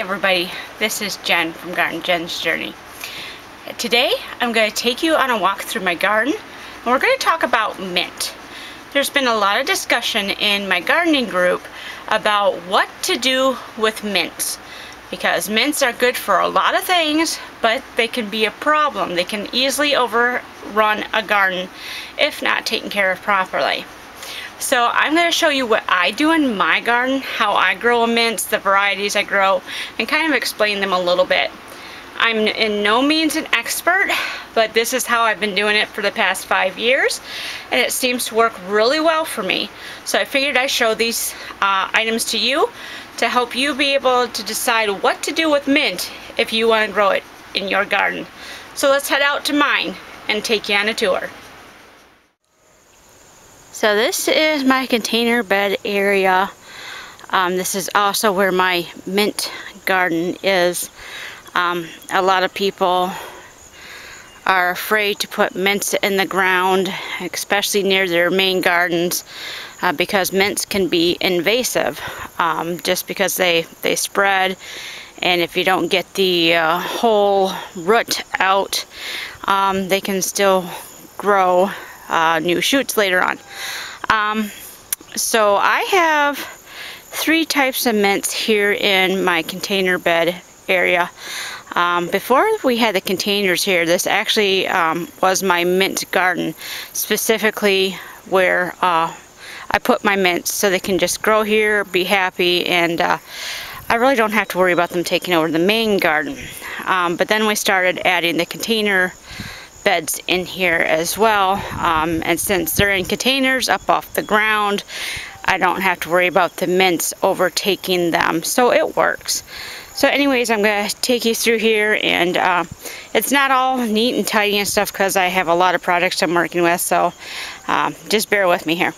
everybody, this is Jen from Garden Jen's Journey. Today I'm going to take you on a walk through my garden and we're going to talk about mint. There's been a lot of discussion in my gardening group about what to do with mints because mints are good for a lot of things but they can be a problem. They can easily overrun a garden if not taken care of properly. So I'm going to show you what I do in my garden, how I grow mints, the varieties I grow, and kind of explain them a little bit. I'm in no means an expert, but this is how I've been doing it for the past five years, and it seems to work really well for me. So I figured I'd show these uh, items to you to help you be able to decide what to do with mint if you want to grow it in your garden. So let's head out to mine and take you on a tour. So this is my container bed area. Um, this is also where my mint garden is. Um, a lot of people are afraid to put mints in the ground, especially near their main gardens, uh, because mints can be invasive, um, just because they, they spread, and if you don't get the uh, whole root out, um, they can still grow uh, new shoots later on. Um, so I have three types of mints here in my container bed area. Um, before we had the containers here, this actually um, was my mint garden, specifically where uh, I put my mints so they can just grow here, be happy, and uh, I really don't have to worry about them taking over the main garden. Um, but then we started adding the container beds in here as well. Um, and since they're in containers up off the ground, I don't have to worry about the mints overtaking them. So it works. So anyways, I'm going to take you through here and uh, it's not all neat and tidy and stuff because I have a lot of projects I'm working with. So um, just bear with me here.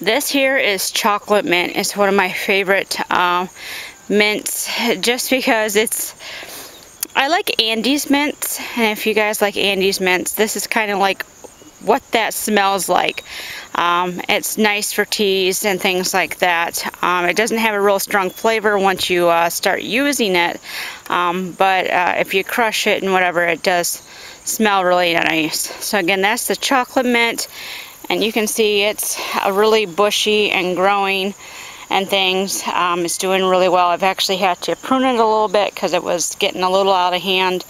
This here is chocolate mint. It's one of my favorite uh, mints just because it's I like Andes mints, and if you guys like Andes mints, this is kind of like what that smells like. Um, it's nice for teas and things like that. Um, it doesn't have a real strong flavor once you uh, start using it, um, but uh, if you crush it and whatever, it does smell really nice. So again, that's the chocolate mint, and you can see it's a really bushy and growing and things. Um, it's doing really well. I've actually had to prune it a little bit because it was getting a little out of hand.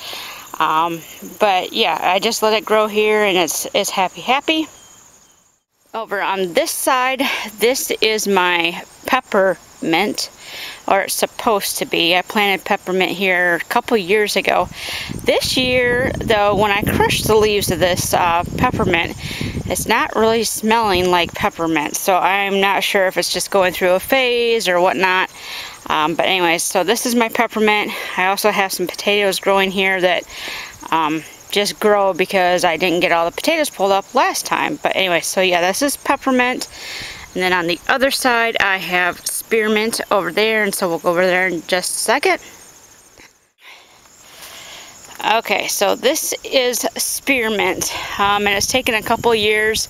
Um, but yeah, I just let it grow here and it's, it's happy happy. Over on this side, this is my peppermint, or it's supposed to be. I planted peppermint here a couple years ago. This year, though, when I crushed the leaves of this uh, peppermint, it's not really smelling like peppermint, so I'm not sure if it's just going through a phase or whatnot. Um, but anyways, so this is my peppermint. I also have some potatoes growing here that um, just grow because I didn't get all the potatoes pulled up last time. But anyway, so yeah, this is peppermint. And then on the other side, I have spearmint over there, and so we'll go over there in just a second. Okay, so this is spearmint, um, and it's taken a couple years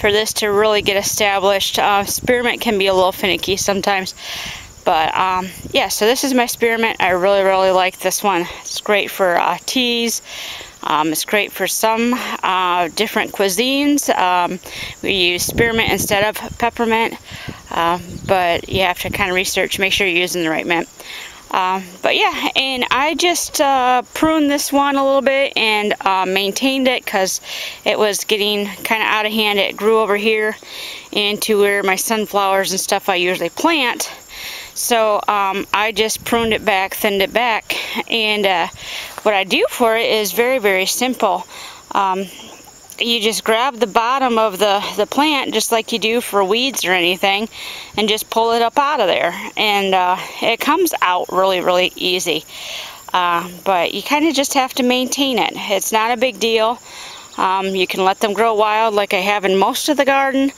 for this to really get established. Uh, spearmint can be a little finicky sometimes, but um, yeah, so this is my spearmint. I really, really like this one. It's great for uh, teas. Um, it's great for some uh, different cuisines. Um, we use spearmint instead of peppermint, uh, but you have to kind of research, make sure you're using the right mint. Um, but yeah, and I just uh, pruned this one a little bit and uh, maintained it because it was getting kind of out of hand. It grew over here into where my sunflowers and stuff I usually plant. So um, I just pruned it back, thinned it back, and uh, what I do for it is very, very simple. Um, you just grab the bottom of the, the plant just like you do for weeds or anything and just pull it up out of there. And uh, it comes out really really easy. Uh, but you kind of just have to maintain it. It's not a big deal. Um, you can let them grow wild like I have in most of the garden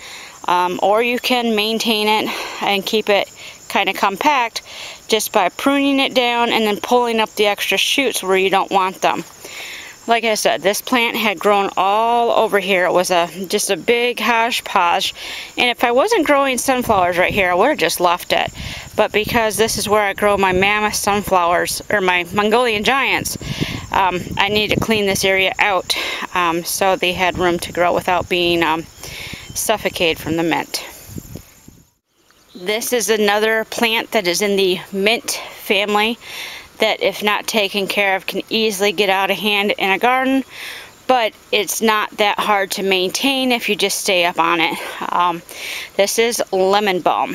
um, or you can maintain it and keep it kind of compact just by pruning it down and then pulling up the extra shoots where you don't want them like I said, this plant had grown all over here. It was a just a big hodgepodge. And if I wasn't growing sunflowers right here, I would have just left it. But because this is where I grow my mammoth sunflowers, or my Mongolian giants, um, I need to clean this area out um, so they had room to grow without being um, suffocated from the mint. This is another plant that is in the mint family that if not taken care of can easily get out of hand in a garden but it's not that hard to maintain if you just stay up on it. Um, this is lemon balm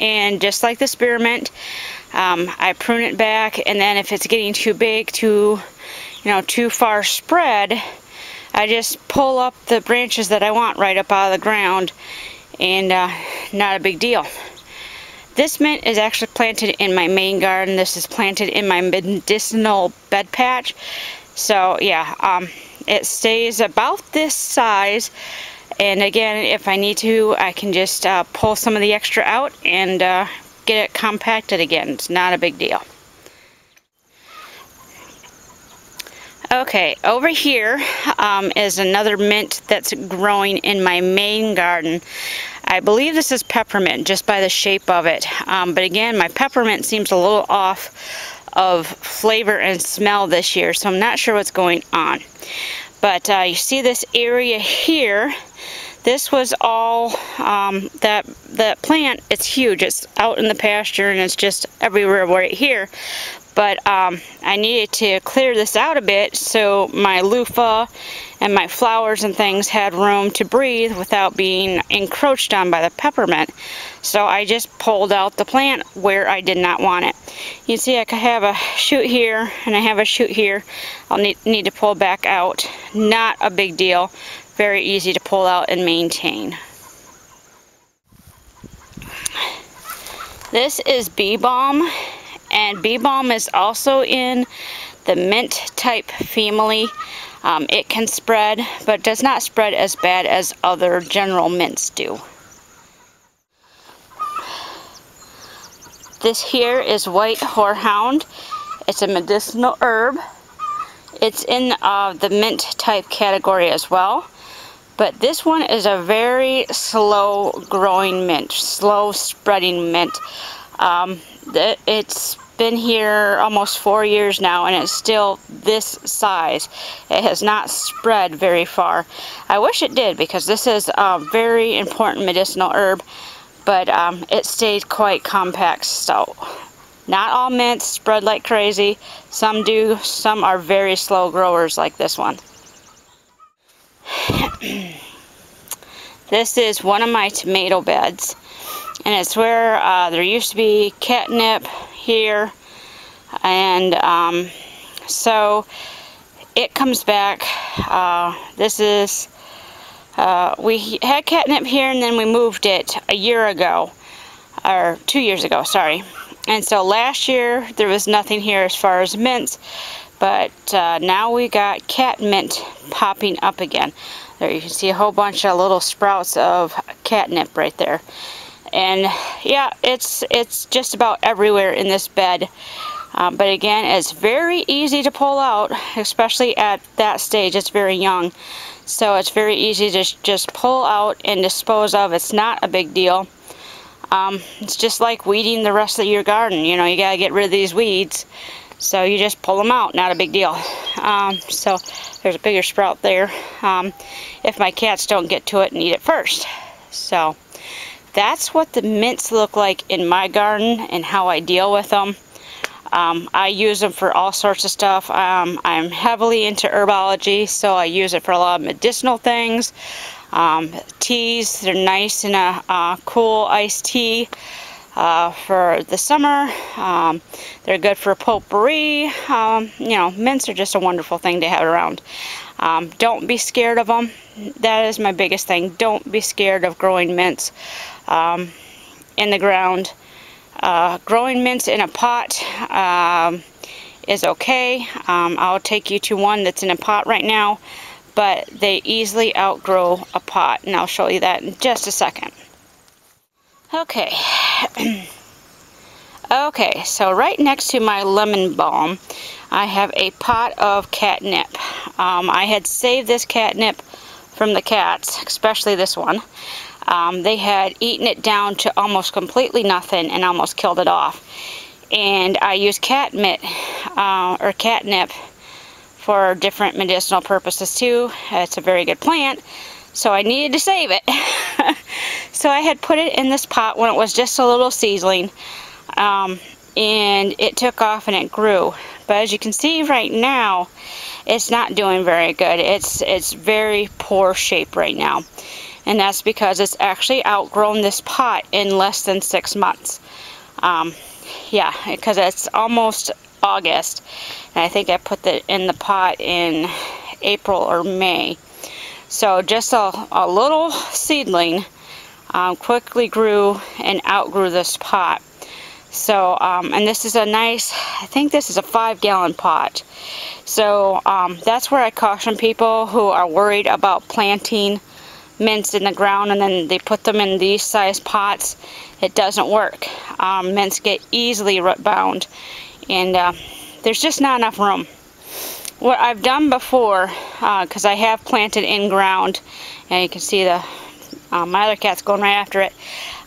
and just like the spearmint um, I prune it back and then if it's getting too big too you know too far spread I just pull up the branches that I want right up out of the ground and uh, not a big deal. This mint is actually planted in my main garden. This is planted in my medicinal bed patch. So yeah, um, it stays about this size. And again, if I need to, I can just uh, pull some of the extra out and uh, get it compacted again. It's not a big deal. Okay, over here um, is another mint that's growing in my main garden. I believe this is peppermint just by the shape of it. Um, but again, my peppermint seems a little off of flavor and smell this year, so I'm not sure what's going on. But uh, you see this area here, this was all, um, that, that plant, it's huge. It's out in the pasture and it's just everywhere right here but um, I needed to clear this out a bit so my loofah and my flowers and things had room to breathe without being encroached on by the peppermint. So I just pulled out the plant where I did not want it. You see I have a shoot here and I have a shoot here. I'll need, need to pull back out. Not a big deal. Very easy to pull out and maintain. This is bee balm and bee balm is also in the mint type family. Um, it can spread, but does not spread as bad as other general mints do. This here is white horehound. It's a medicinal herb. It's in uh, the mint type category as well. But this one is a very slow growing mint, slow spreading mint. Um, it's been here almost four years now and it's still this size. It has not spread very far. I wish it did because this is a very important medicinal herb, but um, it stayed quite compact. So not all mints spread like crazy. Some do, some are very slow growers like this one. this is one of my tomato beds and it's where uh, there used to be catnip here. And um, so it comes back uh, this is uh, we had catnip here and then we moved it a year ago or two years ago sorry. And so last year there was nothing here as far as mints but uh, now we got cat mint popping up again. There you can see a whole bunch of little sprouts of catnip right there and yeah it's it's just about everywhere in this bed. Um, but again it's very easy to pull out especially at that stage. It's very young. So it's very easy to just pull out and dispose of. It's not a big deal. Um, it's just like weeding the rest of your garden. You know you gotta get rid of these weeds. So you just pull them out. Not a big deal. Um, so there's a bigger sprout there. Um, if my cats don't get to it and eat it first. So that's what the mints look like in my garden and how I deal with them. Um, I use them for all sorts of stuff. Um, I'm heavily into herbology, so I use it for a lot of medicinal things. Um, teas, they're nice in a uh, cool iced tea uh, for the summer. Um, they're good for potpourri. Um, you know, mints are just a wonderful thing to have around. Um, don't be scared of them. That is my biggest thing. Don't be scared of growing mints um, in the ground. Uh, growing mints in a pot um, is okay. Um, I'll take you to one that's in a pot right now, but they easily outgrow a pot, and I'll show you that in just a second. Okay. okay, so right next to my lemon balm, I have a pot of catnip. Um, I had saved this catnip from the cats, especially this one. Um, they had eaten it down to almost completely nothing and almost killed it off. And I use catnip, uh, or catnip for different medicinal purposes too. It's a very good plant, so I needed to save it. so I had put it in this pot when it was just a little seedling, um, and it took off and it grew. But as you can see right now, it's not doing very good. It's, it's very poor shape right now. And that's because it's actually outgrown this pot in less than six months. Um, yeah, because it's almost August. And I think I put it in the pot in April or May. So just a, a little seedling um, quickly grew and outgrew this pot. So, um, and this is a nice, I think this is a five gallon pot. So um, that's where I caution people who are worried about planting mints in the ground and then they put them in these size pots. It doesn't work. Um, mints get easily root bound and uh, there's just not enough room. What I've done before, because uh, I have planted in ground, and you can see the uh, my other cat's going right after it,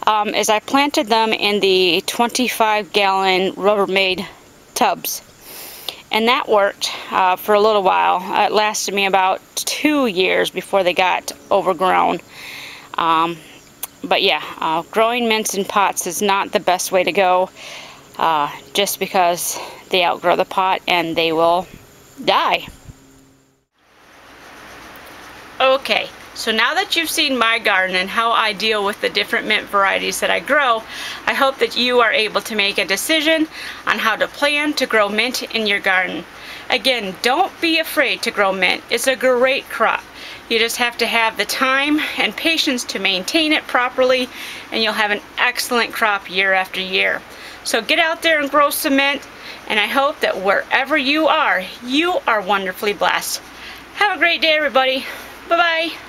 um, is I planted them in the 25 gallon Rubbermaid tubs. And that worked uh, for a little while. It lasted me about two years before they got overgrown. Um, but yeah, uh, growing mints in pots is not the best way to go uh, just because they outgrow the pot and they will die. Okay, so now that you've seen my garden and how I deal with the different mint varieties that I grow, I hope that you are able to make a decision on how to plan to grow mint in your garden. Again, don't be afraid to grow mint. It's a great crop. You just have to have the time and patience to maintain it properly and you'll have an excellent crop year after year. So get out there and grow some mint and I hope that wherever you are, you are wonderfully blessed. Have a great day everybody. Bye-bye.